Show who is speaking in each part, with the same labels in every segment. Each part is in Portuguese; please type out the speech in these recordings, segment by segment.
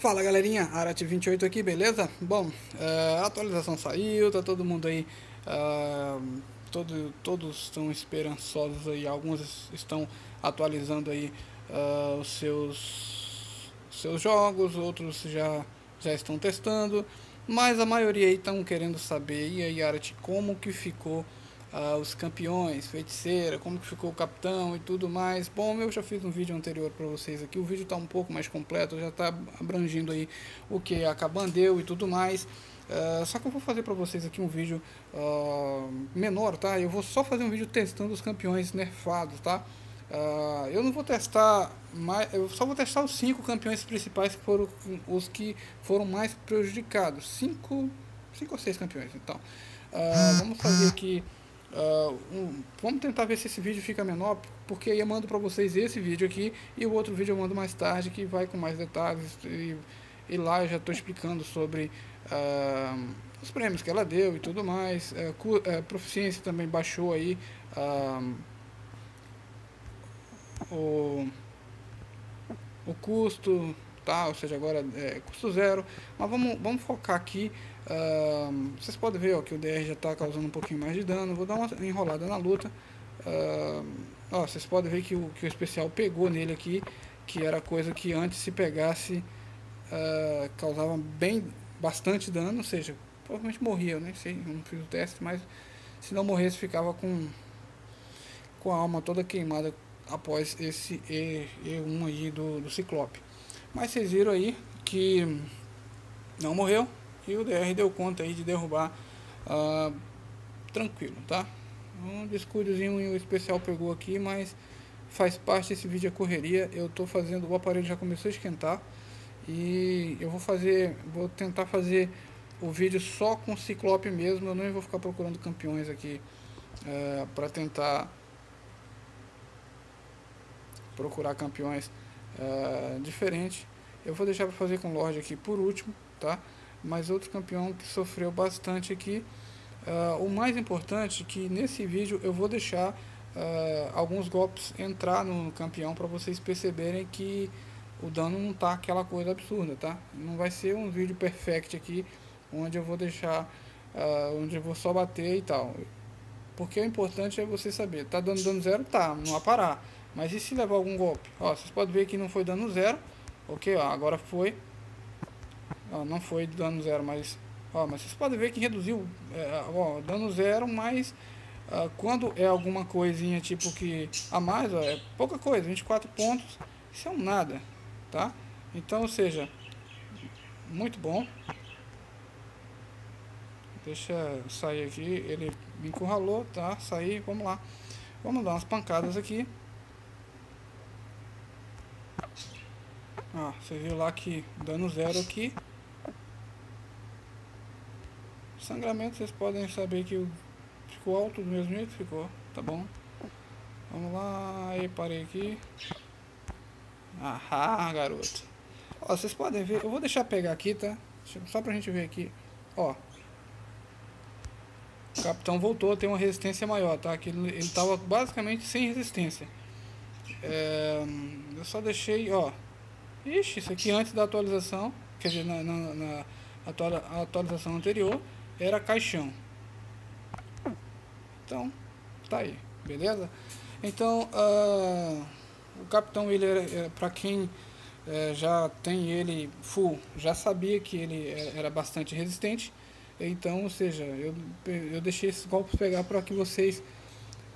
Speaker 1: Fala galerinha, Arat28 aqui, beleza? Bom, é, a atualização saiu, tá todo mundo aí, uh, todo, todos estão esperançosos aí, alguns estão atualizando aí uh, os seus, seus jogos, outros já, já estão testando, mas a maioria aí estão querendo saber, e aí Arat, como que ficou uh, os campeões, feiticeira, como que ficou o capitão e tudo mais. Bom, eu já fiz um vídeo anterior para vocês aqui, o vídeo está um pouco mais completo, já está abrangindo aí o que a Cabandeu e tudo mais. Uh, só que eu vou fazer para vocês aqui um vídeo uh, menor, tá? Eu vou só fazer um vídeo testando os campeões nerfados, tá? Uh, eu não vou testar mais, eu só vou testar os cinco campeões principais que foram os que foram mais prejudicados. Cinco, cinco ou seis campeões, então. vamos fazer aqui Uh, um, vamos tentar ver se esse vídeo fica menor, porque aí eu mando para vocês esse vídeo aqui e o outro vídeo eu mando mais tarde, que vai com mais detalhes. E, e lá eu já estou explicando sobre uh, os prêmios que ela deu e tudo mais. Uh, proficiência também baixou aí. o, o custo, tá? ou seja, agora é custo zero. Mas vamos, vamos focar aqui Uh, vocês podem ver ó, que o DR já está causando um pouquinho mais de dano. Vou dar uma enrolada na luta. Uh, ó, vocês podem ver que o, que o especial pegou nele aqui, que era coisa que antes se pegasse uh, causava bem bastante dano, ou seja, provavelmente morria, nem sei, não fiz o teste, mas se não morresse ficava com, com a alma toda queimada após esse E, E1 aí do, do Ciclope. Mas vocês viram aí que não morreu, e o DR deu conta aí de derrubar uh, tranquilo, tá? Um descuidozinho especial pegou aqui, mas faz parte desse vídeo a correria. Eu tô fazendo, o aparelho já começou a esquentar e eu vou fazer, vou tentar fazer o vídeo só com Ciclope mesmo. Eu não vou ficar procurando campeões aqui uh, para tentar procurar campeões uh, diferentes. Eu vou deixar para fazer com Lorde aqui por último, tá? mas outro campeão que sofreu bastante aqui. Uh, o mais importante é que nesse vídeo eu vou deixar uh, alguns golpes entrar no campeão para vocês perceberem que o dano não tá aquela coisa absurda, tá? Não vai ser um vídeo perfect aqui, onde eu vou deixar, onde eu vou só bater e tal. Porque o importante é você saber, tá dando dano zero? Tá, não vai parar. Mas e se levar algum golpe? Ó, vocês podem ver que não foi dano zero, ok? Ó, agora foi, Ó, não foi dano zero, mas... Ó, mas vocês podem ver que reduziu é, ó, dano zero, mas uh, quando é alguma coisinha tipo que a mais, ó, é pouca coisa, 24 pontos, isso é um nada, tá? Então, ou seja, muito bom. Deixa sair aqui, ele me encurralou, tá? Sair, vamos lá. Vamos dar umas pancadas aqui. Ó, você viu lá que dano zero aqui. Sangramento vocês podem saber que ficou alto do mesmo jeito, ficou, tá bom? Vamos lá, aí parei aqui. Ah, garoto. Ó, vocês podem ver, eu vou deixar pegar aqui, tá? Só pra gente ver aqui. Ó. O capitão voltou a ter uma resistência maior, tá? Que ele, ele tava basicamente sem resistência. É, eu só deixei, ó. Ixi, isso aqui antes da atualização. Quer dizer, na, na, na atualização anterior era caixão. Então, tá aí, beleza? Então, uh, o capitão, ele era, para quem uh, já tem ele full, já sabia que ele era, bastante resistente. Então, ou seja, eu, eu deixei esses golpes pegar para que vocês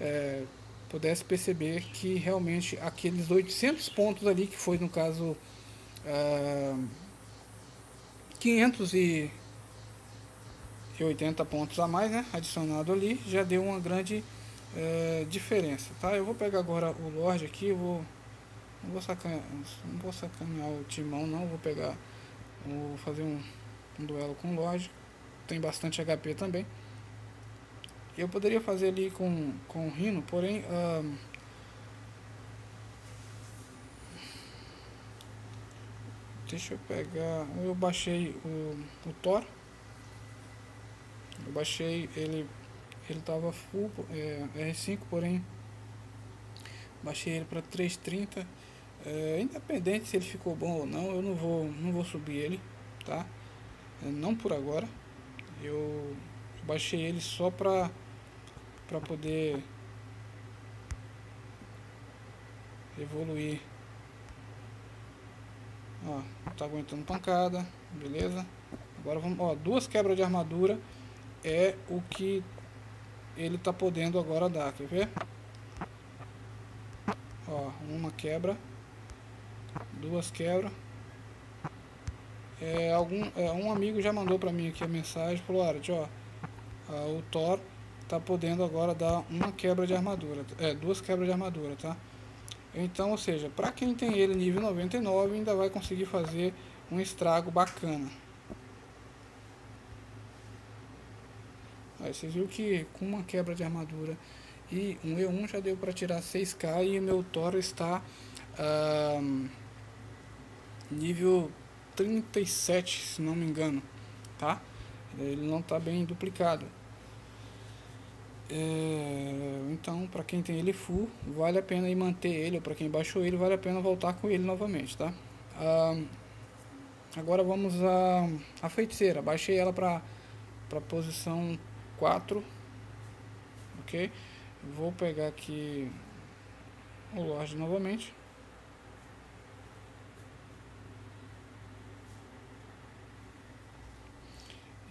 Speaker 1: uh, pudessem perceber que realmente aqueles 800 pontos ali, que foi no caso uh, 500 e e 80 pontos a mais, né? Adicionado ali, já deu uma grande é, diferença, tá? Eu vou pegar agora o Lorde aqui, vou não vou sacanear, não vou sacanear o timão não, vou pegar vou fazer um, um duelo com o Lorde. Tem bastante HP também. Eu poderia fazer ali com, com o Rino, porém deixa eu pegar. Eu baixei o, o Thor eu baixei ele, ele tava full é, R5, porém baixei ele para 330. É, independente se ele ficou bom ou não, eu não vou, não vou subir ele, tá? É, não por agora. Eu baixei ele só pra, pra poder evoluir. Ó, tá aguentando pancada, beleza? Agora vamos, ó, duas quebras de armadura é o que ele tá podendo agora dar, quer ver? Ó, uma quebra, duas quebras. É, algum, é, um amigo já mandou pra mim aqui a mensagem, falou, olha, ó, o Thor tá podendo agora dar uma quebra de armadura, é, duas quebras de armadura, tá? Então, ou seja, para quem tem ele nível 99, ainda vai conseguir fazer um estrago bacana. Aí vocês viram que com uma quebra de armadura e um E1 já deu para tirar 6k e meu Thor está uh, nível 37, se não me engano, tá? Ele não está bem duplicado. É, então, para quem tem ele full, vale a pena ir manter ele, ou para quem baixou ele, vale a pena voltar com ele novamente, tá? Ah, agora vamos a, a feiticeira. Baixei ela para para posição 4, ok? Vou pegar aqui o Lorde novamente.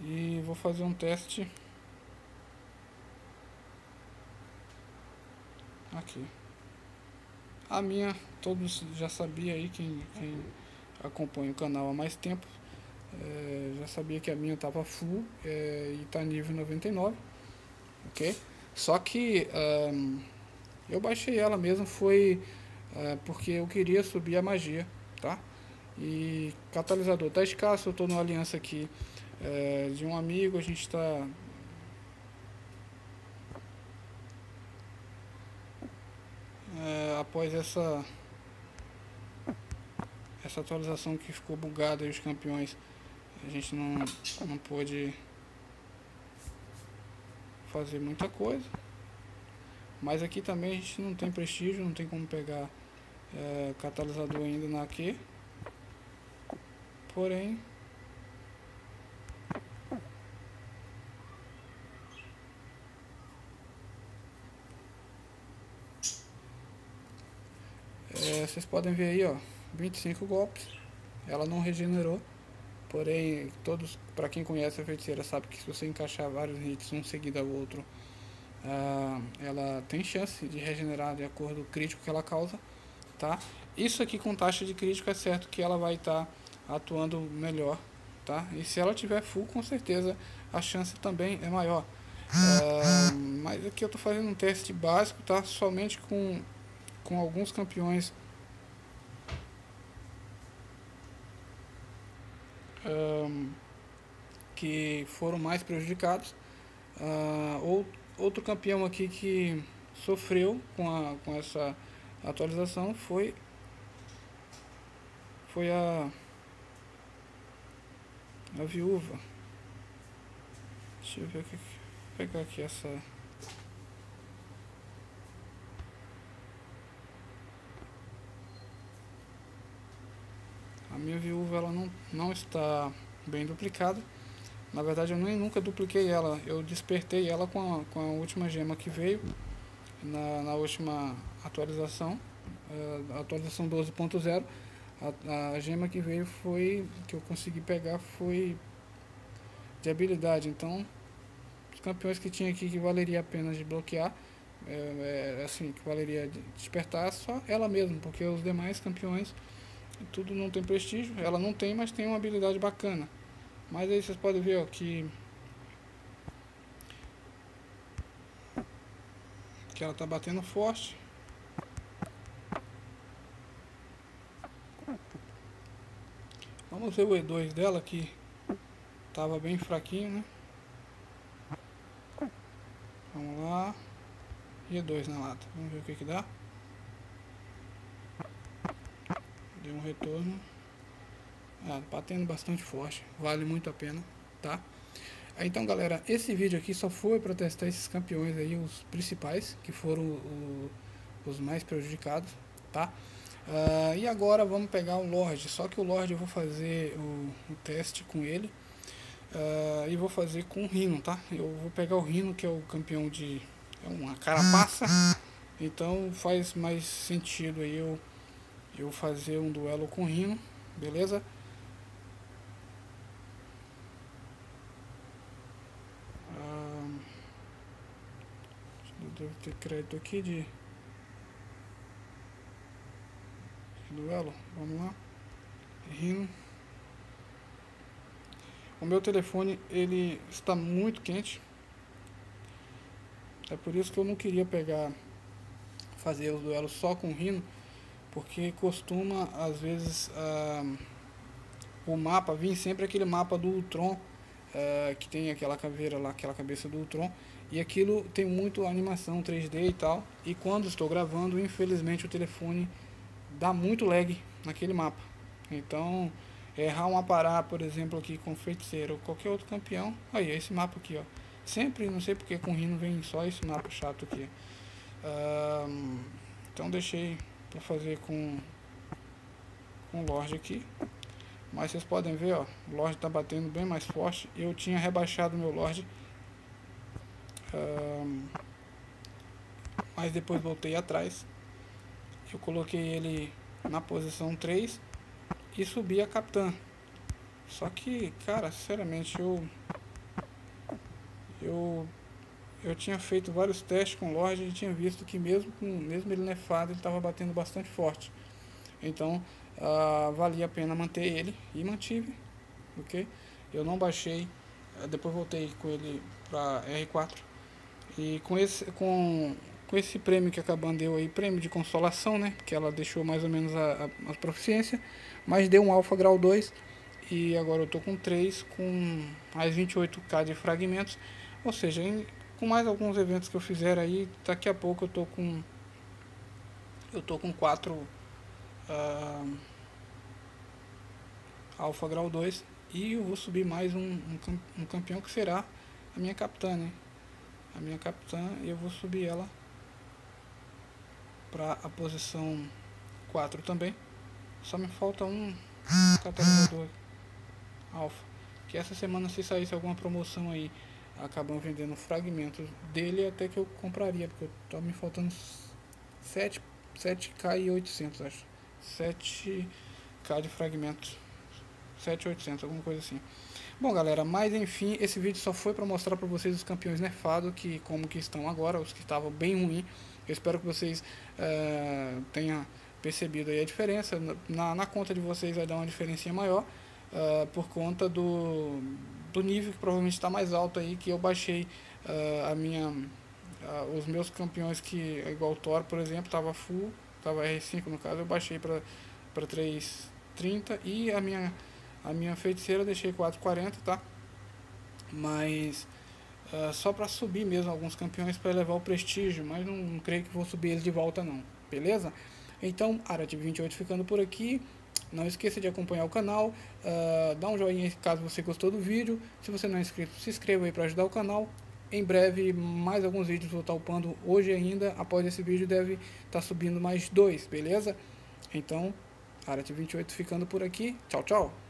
Speaker 1: E vou fazer um teste Aqui. A minha, todos já sabia aí, quem, quem acompanha o canal há mais tempo, é, já sabia que a minha estava full é, e está nível 99, ok? Só que um, eu baixei ela mesmo, foi uh, porque eu queria subir a magia, tá? E catalisador tá escasso, eu estou numa aliança aqui é, de um amigo, a gente está é, após essa essa atualização que ficou bugada e os campeões a gente não, não pôde fazer muita coisa. Mas aqui também a gente não tem prestígio, não tem como pegar é, catalisador ainda na Q. Porém É, vocês podem ver aí, ó, 25 golpes. Ela não regenerou. Porém, todos, para quem conhece a feiticeira, sabe que se você encaixar vários hits um seguido ao outro, uh, ela tem chance de regenerar de acordo com o crítico que ela causa, tá? Isso aqui com taxa de crítico é certo que ela vai estar tá atuando melhor, tá? E se ela tiver full, com certeza a chance também é maior. Uh, mas aqui eu estou fazendo um teste básico, tá? Somente com com alguns campeões um, que foram mais prejudicados. Uh, outro campeão aqui que sofreu com, a, com essa atualização foi foi a a viúva. Deixa eu ver aqui, pegar aqui essa A minha viúva ela não, não está bem duplicada. Na verdade eu nem nunca dupliquei ela. Eu despertei ela com a, com a última gema que veio na, na última atualização. A atualização 12.0. A, a gema que veio foi. que eu consegui pegar foi de habilidade. Então os campeões que tinha aqui que valeria a pena de bloquear. É, é, assim, que valeria despertar só ela mesma, porque os demais campeões tudo não tem prestígio. Ela não tem, mas tem uma habilidade bacana. Mas aí vocês podem ver ó, que que ela tá batendo forte. Vamos ver o E2 dela que tava bem fraquinho, né? Vamos lá. E2 na lata. Vamos ver o que que dá. Deu um retorno. Ah, batendo bastante forte. Vale muito a pena, tá? Então, galera, esse vídeo aqui só foi para testar esses campeões aí, os principais, que foram o, os mais prejudicados, tá? Uh, e agora vamos pegar o Lorde, só que o Lorde eu vou fazer o, o teste com ele uh, e vou fazer com o Rino, tá? Eu vou pegar o Rino que é o campeão de é uma carapaça, então faz mais sentido aí eu, eu fazer um duelo com o Rino, beleza? Uh, devo ter crédito aqui de duelo. Vamos lá. Rino. O meu telefone ele está muito quente. É por isso que eu não queria pegar fazer os duelos só com Rino, porque costuma às vezes o mapa vir sempre aquele mapa do Ultron, uh, que tem aquela caveira lá, aquela cabeça do Ultron, e aquilo tem muito animação 3D e tal. E quando estou gravando, infelizmente o telefone dá muito lag naquele mapa. Então, errar um aparar, por exemplo, aqui com feiticeiro ou qualquer outro campeão, aí, esse mapa aqui, ó. Sempre, não sei porque com Rino vem só esse mapa chato aqui. Então deixei para fazer com o Lorde aqui. Mas vocês podem ver, ó, o Lorde tá batendo bem mais forte. Eu tinha rebaixado meu Lorde. Um, mas depois voltei atrás eu coloquei ele na posição 3 e subi a capitã. Só que, cara, sinceramente, eu eu eu tinha feito vários testes com o Lorde e tinha visto que mesmo com mesmo ele nefado, ele estava batendo bastante forte. Então, uh, valia a pena manter ele e mantive, ok? Eu não baixei, ah, depois voltei com ele para R4 e com esse com com esse prêmio que a Caban deu aí, prêmio de consolação, né? Que ela deixou mais ou menos a, a, a proficiência, mas deu um alfa grau 2 e agora eu tô com 3 com mais 28k de fragmentos, ou seja, em, com mais alguns eventos que eu fizer aí, daqui a pouco eu tô com eu tô com 4 uh, alfa grau 2 e eu vou subir mais um, um, um campeão que será a minha capitã, né? A minha capitã, eu vou subir ela para a posição 4 também. Só me falta um catalisador alfa. Que essa semana se saísse alguma promoção aí, acabam vendendo fragmentos dele até que eu compraria, porque tá me faltando 7, 7k e 800 acho. 7k de fragmentos. 7800, alguma coisa assim. Bom, galera, mas enfim, esse vídeo só foi para mostrar para vocês os campeões nerfados, que como que estão agora, os que estavam bem ruins eu espero que vocês uh, tenham percebido aí a diferença. Na, na conta de vocês vai dar uma diferença maior uh, por conta do, do nível que provavelmente está mais alto aí que eu baixei uh, a minha os meus campeões que igual o Thor, por exemplo, estava full, estava R5 no caso, eu baixei para para 330 e a minha a minha feiticeira deixei 440, tá? Mas uh, só para subir mesmo alguns campeões para elevar o prestígio, mas não, não, creio que vou subir eles de volta não, beleza? Então, Arate 28 ficando por aqui. Não esqueça de acompanhar o canal, uh, dá um joinha caso você gostou do vídeo. Se você não é inscrito, se inscreva aí para ajudar o canal. Em breve, mais alguns vídeos vou estar upando hoje ainda. Após esse vídeo, deve estar subindo mais dois, beleza? Então, Arate 28 ficando por aqui. Tchau, tchau!